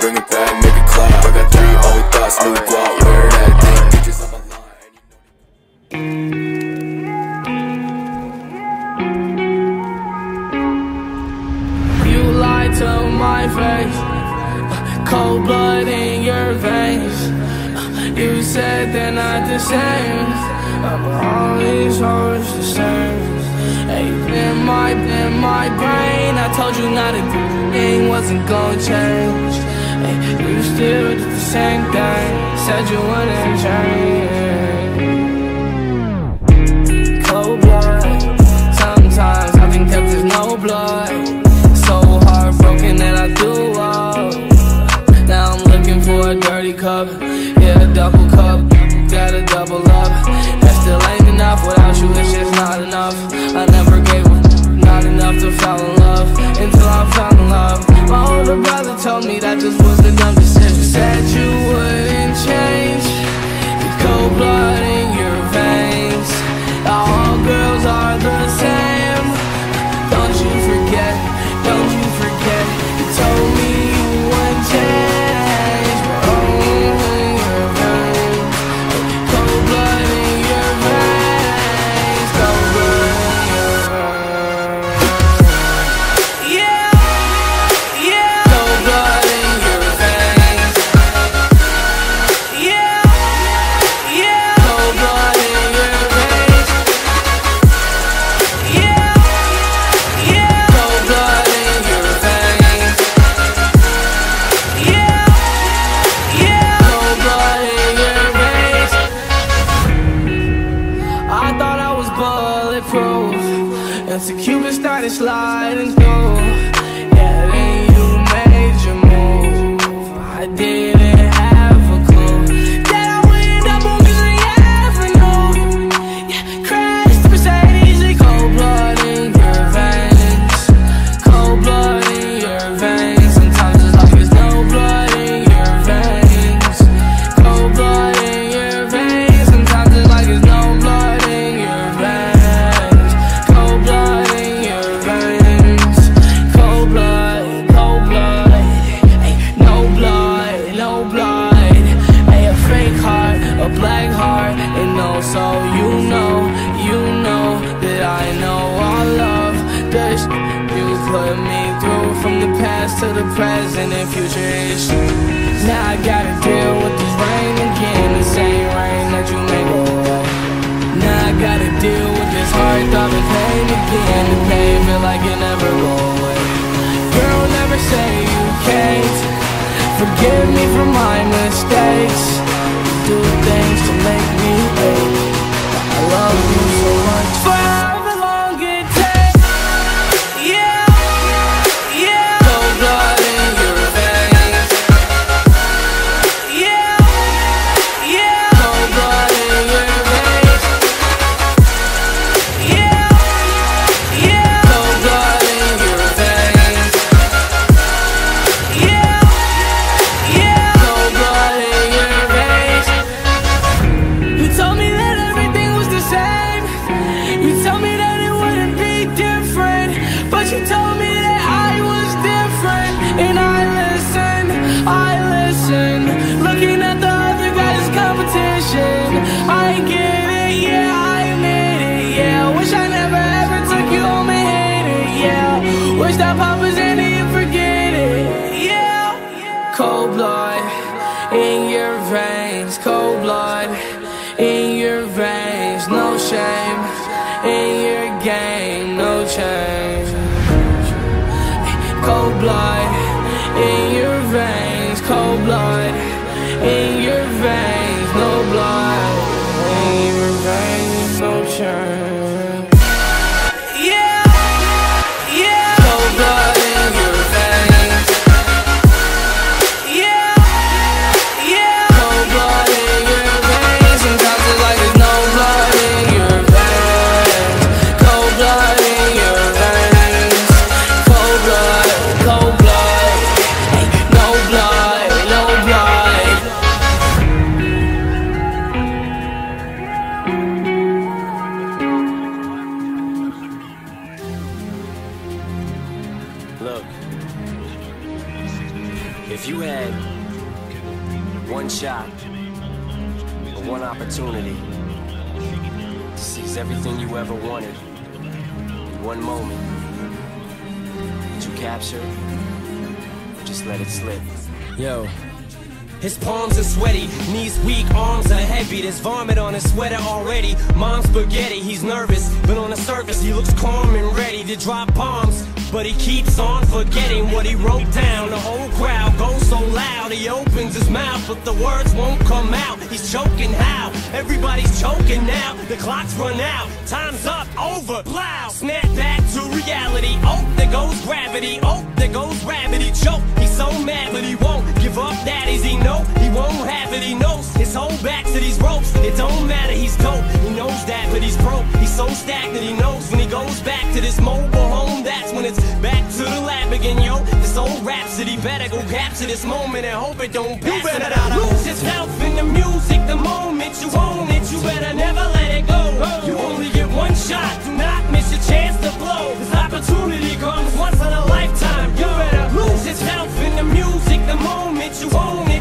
bring it back, make it clap. I got three old thoughts, new guap, where that bitches on my line. You lied to my face, cold blood in your veins. You said they're not the same, but all these hoes the same. Hey, in my, in my brain, I told you not a thing wasn't gonna change. Did the same thing, said you wouldn't change. Cold blood, sometimes I think that there's no blood. So heartbroken that I do all. Now I'm looking for a dirty cup, yeah, a double cup, got a double up. That still ain't enough, without you it's just not enough. I never gave not enough to fall in love, until I in love. My older brother told me that this was the dumb decision. Said you wouldn't change, until Cupid started sliding through. Yeah, then you made your move. I didn't me through from the past to the present and future issues Now I gotta deal with this rain again, the same rain that you made go away. Now I gotta deal with this heart throbbing pain again. The pain feel like it never go away. Girl, never say you can't. Forgive me for my mistakes. In If you had one shot or one opportunity to seize everything you ever wanted in one moment, would you capture just let it slip? Yo. His palms are sweaty, knees weak, arms are heavy. There's vomit on his sweater already. Mom's spaghetti, he's nervous, but on the surface he looks calm and ready to drop bombs. But he keeps on forgetting what he wrote down. The whole crowd goes so loud, he opens his mouth, but the words won't come out. He's choking how? Everybody's choking now. The clock's run out, time's up, over, loud. Snap back to reality. Oh, there goes gravity. Oh, there goes. He choke. He's so mad, but he won't give up that he No, he won't have it. He knows his whole back to these ropes. It don't matter, he's dope. He knows that, but he's broke. He's so stagnant. He knows when better go capture this moment and hope it don't pass. You better lose yourself in the music the moment you own it. You better never let it go. You only get one shot. Do not miss your chance to blow. This opportunity comes once in a lifetime. You better lose yourself in the music the moment you own it.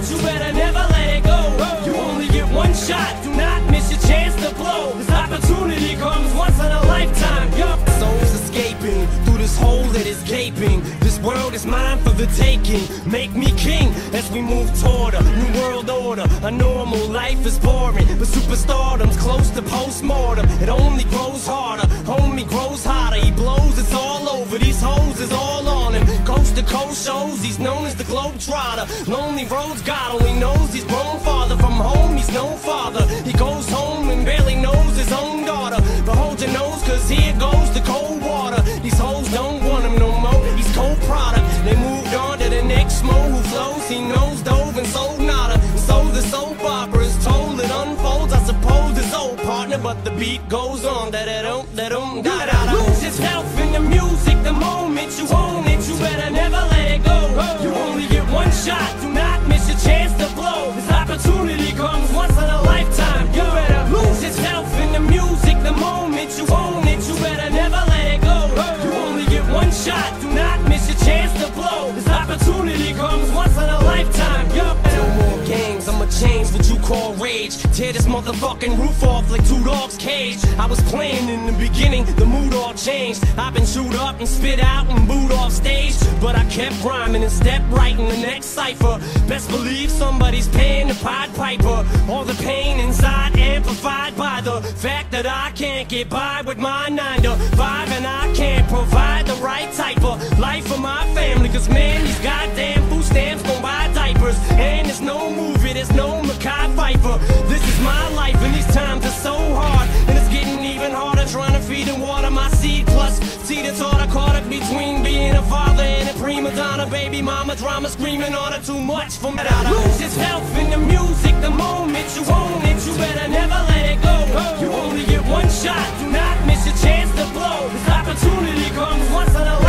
Taking. Make me king as we move toward a new world order. A normal life is boring, but superstardom's close to postmortem. It only grows harder, homie grows hotter. He blows, it's all over. These hoes is all on him. Coast to coast shows, he's known as the Globetrotter. Lonely roads, God only knows he's grown farther from home. He's his old partner. But the beat goes on. Da da dum, da dum, da da. Lose yourself in the music the moment you own it. You better never let it go. You only get one shot. Motherfucking roof off like two dogs' cage. I was playing in the beginning, the mood all changed. I've been chewed up and spit out and booed off stage. But I kept rhyming and stepped right in the next cipher. Best believe somebody's paying the Pied Piper. All the pain inside amplified by the fact that I can't get by with my 9 to 5 and I Madonna, donna, baby mama drama screaming on her too much for me. Lose yourself in the music the moment you own it. You better never let it go. You only get one shot, do not miss your chance to blow. This opportunity comes once in a